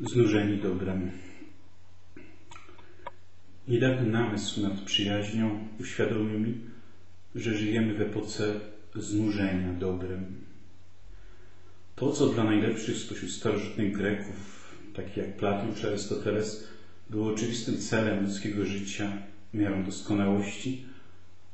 znużeni dobrem. Niedawny namysł nad przyjaźnią uświadomił mi, że żyjemy w epoce znużenia dobrem. To, co dla najlepszych spośród starożytnych Greków, takich jak Platon czy Arystoteles, było oczywistym celem ludzkiego życia, miarą doskonałości,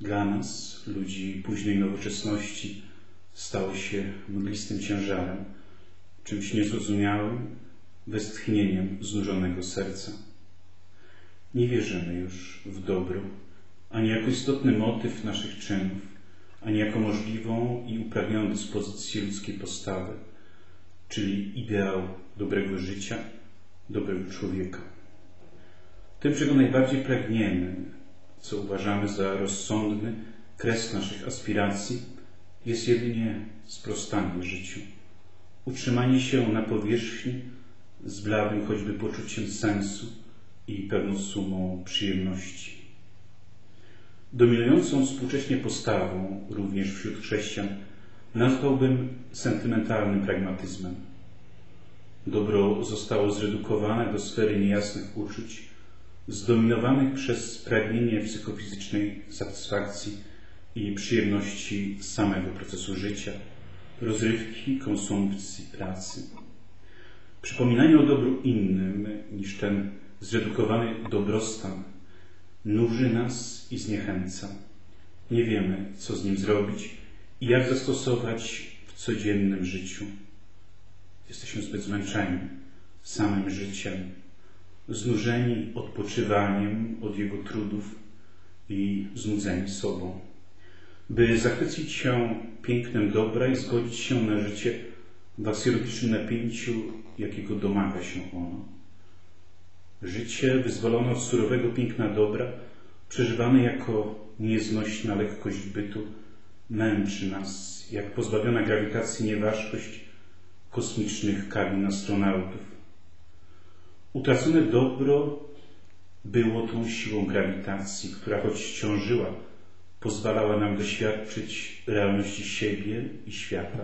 dla nas, ludzi późnej nowoczesności, stało się mglistym ciężarem, czymś niezrozumiałym, westchnieniem znużonego serca. Nie wierzymy już w dobro, ani jako istotny motyw naszych czynów, ani jako możliwą i upragnioną dyspozycję ludzkiej postawy, czyli ideał dobrego życia, dobrego człowieka. Tym, czego najbardziej pragniemy, co uważamy za rozsądny kres naszych aspiracji, jest jedynie sprostanie życiu, utrzymanie się na powierzchni z bladym choćby poczuciem sensu i pewną sumą przyjemności. Dominującą współcześnie postawą, również wśród chrześcijan, nazwałbym sentymentalnym pragmatyzmem. Dobro zostało zredukowane do sfery niejasnych uczuć, zdominowanych przez pragnienie psychofizycznej satysfakcji i przyjemności samego procesu życia, rozrywki, konsumpcji, pracy. Przypominanie o dobru innym niż ten zredukowany dobrostan nuży nas i zniechęca. Nie wiemy, co z nim zrobić i jak zastosować w codziennym życiu. Jesteśmy zbyt zmęczeni samym życiem, znużeni odpoczywaniem od jego trudów i znudzeni sobą. By zachwycić się pięknem dobra i zgodzić się na życie w napięciu, jakiego domaga się ono. Życie wyzwolone od surowego piękna dobra, przeżywane jako nieznośna lekkość bytu, męczy nas, jak pozbawiona grawitacji nieważkość kosmicznych kabin astronautów. Utracone dobro było tą siłą grawitacji, która choć ciążyła, pozwalała nam doświadczyć realności siebie i świata,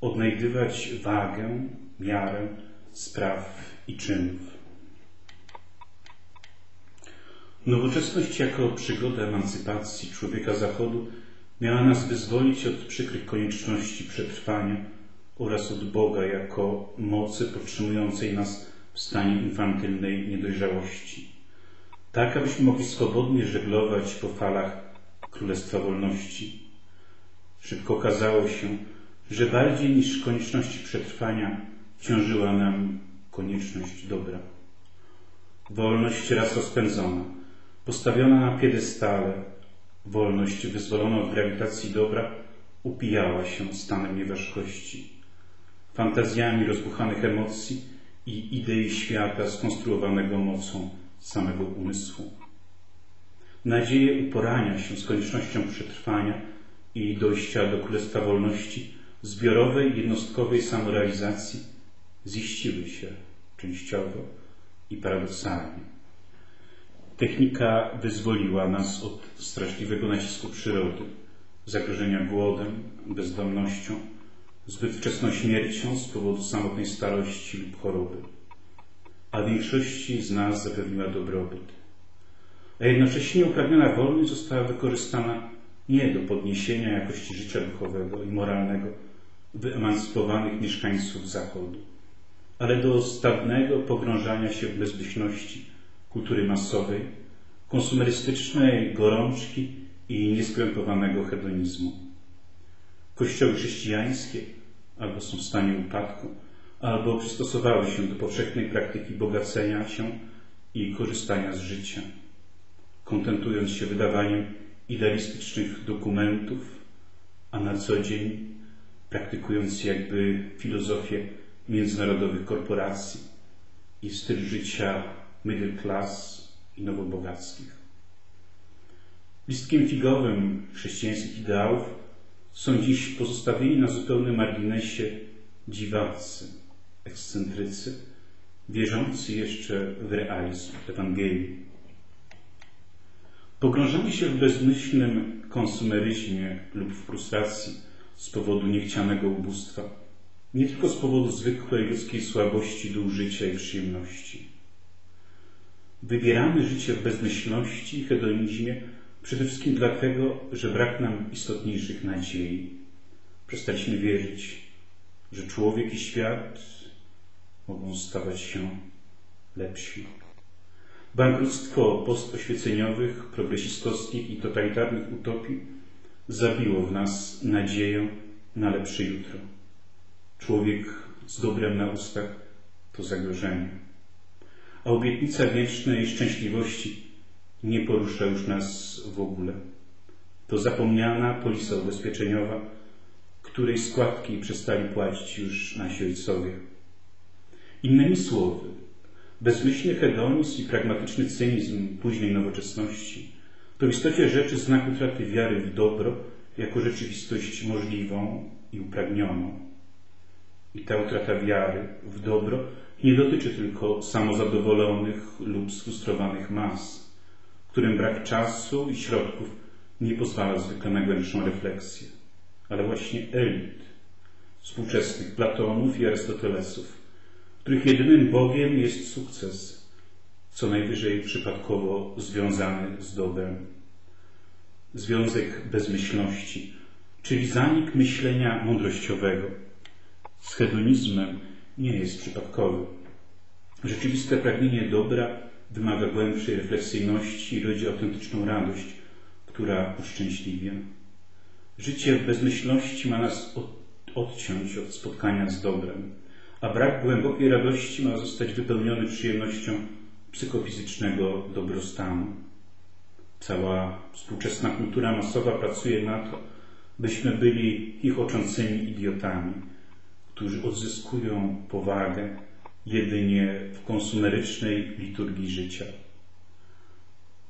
odnajdywać wagę, miarę spraw i czynów. Nowoczesność jako przygoda emancypacji człowieka Zachodu miała nas wyzwolić od przykrych konieczności przetrwania oraz od Boga jako mocy podtrzymującej nas w stanie infantylnej niedojrzałości. Tak, abyśmy mogli swobodnie żeglować po falach Królestwa Wolności. Szybko okazało się, że bardziej niż konieczności przetrwania ciążyła nam konieczność dobra. Wolność raz rozpędzona, postawiona na piedestale, wolność wyzwolona od grawitacji dobra upijała się stanem nieważkości, fantazjami rozbuchanych emocji i idei świata skonstruowanego mocą samego umysłu. Nadzieje uporania się z koniecznością przetrwania i dojścia do Królestwa Wolności, zbiorowej, jednostkowej samorealizacji ziściły się częściowo i paradoksalnie. Technika wyzwoliła nas od straszliwego nacisku przyrody, zagrożenia głodem, bezdomnością, zbyt wczesną śmiercią z powodu samotnej starości lub choroby, a większości z nas zapewniła dobrobyt. A jednocześnie uprawniona wolność została wykorzystana nie do podniesienia jakości życia duchowego i moralnego wyemancypowanych mieszkańców Zachodu, ale do stawnego pogrążania się w bezbyśności kultury masowej, konsumerystycznej gorączki i nieskrępowanego hedonizmu. Kościoły chrześcijańskie albo są w stanie upadku, albo przystosowały się do powszechnej praktyki bogacenia się i korzystania z życia, kontentując się wydawaniem idealistycznych dokumentów, a na co dzień praktykując jakby filozofię międzynarodowych korporacji i styl życia middle class i nowobogackich. Listkiem figowym chrześcijańskich ideałów są dziś pozostawieni na zupełnym marginesie dziwacy, ekscentrycy, wierzący jeszcze w realizm Ewangelii. Pogrążamy się w bezmyślnym konsumeryzmie lub w frustracji z powodu niechcianego ubóstwa nie tylko z powodu zwykłej ludzkiej słabości do użycia i przyjemności. Wybieramy życie w bezmyślności i hedonizmie przede wszystkim dlatego, że brak nam istotniejszych nadziei. Przestaliśmy wierzyć, że człowiek i świat mogą stawać się lepsi. Bankructwo postoświeceniowych, progresistowskich i totalitarnych utopii zabiło w nas nadzieję na lepsze jutro. Człowiek z dobrem na ustach to zagrożenie. A obietnica wiecznej szczęśliwości nie porusza już nas w ogóle. To zapomniana polisa ubezpieczeniowa, której składki przestali płacić już nasi ojcowie. Innymi słowy, bezmyślny hedonizm i pragmatyczny cynizm późnej nowoczesności to w istocie rzeczy znak utraty wiary w dobro jako rzeczywistość możliwą i upragnioną. I ta utrata wiary w dobro nie dotyczy tylko samozadowolonych lub sfrustrowanych mas, którym brak czasu i środków nie pozwala zwykle na głębszą refleksję, ale właśnie elit, współczesnych Platonów i Arystotelesów, których jedynym Bogiem jest sukces, co najwyżej przypadkowo związany z dobrem. Związek bezmyślności, czyli zanik myślenia mądrościowego. Z hedonizmem nie jest przypadkowy. Rzeczywiste pragnienie dobra wymaga głębszej refleksyjności i rodzi autentyczną radość, która uszczęśliwia. Życie w bezmyślności ma nas odciąć od spotkania z dobrem, a brak głębokiej radości ma zostać wypełniony przyjemnością psychofizycznego dobrostanu. Cała współczesna kultura masowa pracuje na to, byśmy byli chichoczącymi idiotami, którzy odzyskują powagę jedynie w konsumerycznej liturgii życia.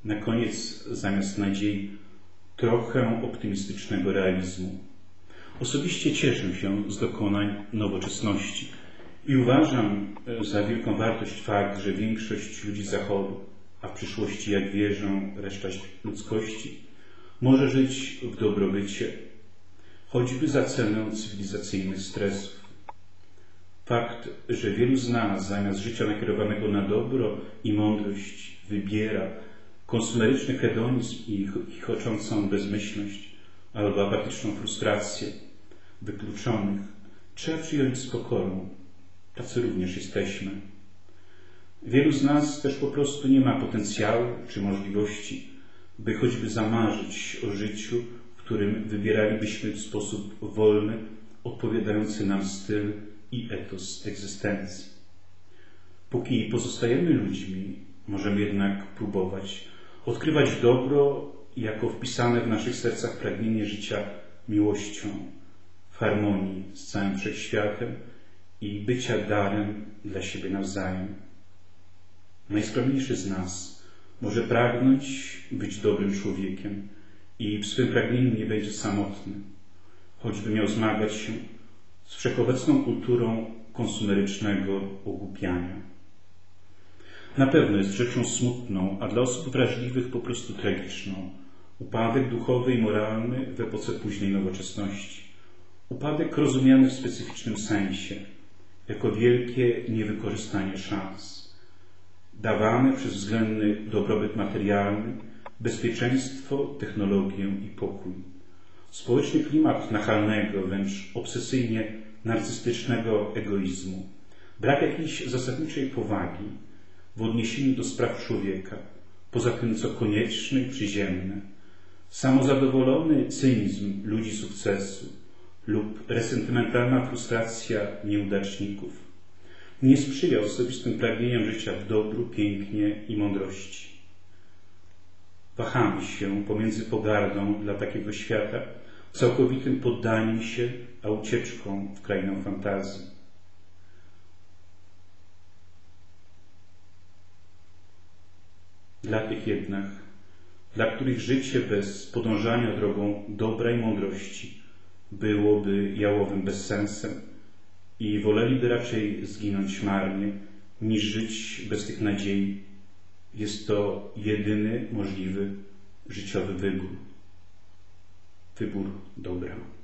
Na koniec, zamiast nadziei, trochę optymistycznego realizmu. Osobiście cieszę się z dokonań nowoczesności i uważam e, za wielką wartość fakt, że większość ludzi Zachodu, a w przyszłości, jak wierzę, reszta ludzkości, może żyć w dobrobycie, choćby za cenę cywilizacyjnych stresów. Fakt, że wielu z nas zamiast życia nakierowanego na dobro i mądrość wybiera konsumeryczny hedonizm i chichoczącą bezmyślność albo apatyczną frustrację wykluczonych, trzeba przyjąć z pokorą. Tacy również jesteśmy. Wielu z nas też po prostu nie ma potencjału czy możliwości, by choćby zamarzyć o życiu, w którym wybieralibyśmy w sposób wolny, odpowiadający nam styl i etos egzystencji. Póki pozostajemy ludźmi, możemy jednak próbować odkrywać dobro jako wpisane w naszych sercach pragnienie życia miłością, w harmonii z całym wszechświatem i bycia darem dla siebie nawzajem. Najskromniejszy z nas może pragnąć być dobrym człowiekiem i w swym pragnieniu nie będzie samotny, choćby miał zmagać się z wszechobecną kulturą konsumerycznego ogłupiania. Na pewno jest rzeczą smutną, a dla osób wrażliwych po prostu tragiczną. Upadek duchowy i moralny w epoce późnej nowoczesności. Upadek rozumiany w specyficznym sensie, jako wielkie niewykorzystanie szans. Dawane przez względny dobrobyt materialny, bezpieczeństwo, technologię i pokój. Społeczny klimat nachalnego, wręcz obsesyjnie narcystycznego egoizmu. Brak jakiejś zasadniczej powagi, w odniesieniu do spraw człowieka, poza tym co konieczne i przyziemne, samozadowolony cynizm ludzi sukcesu lub resentymentalna frustracja nieudaczników nie sprzyja osobistym pragnieniom życia w dobru, pięknie i mądrości. Wahamy się pomiędzy pogardą dla takiego świata, całkowitym poddaniem się, a ucieczką w krainę fantazji. Dla tych jednak, dla których życie bez podążania drogą dobra i mądrości byłoby jałowym bezsensem i woleliby raczej zginąć marnie, niż żyć bez tych nadziei, jest to jedyny możliwy życiowy wybór. Wybór dobra.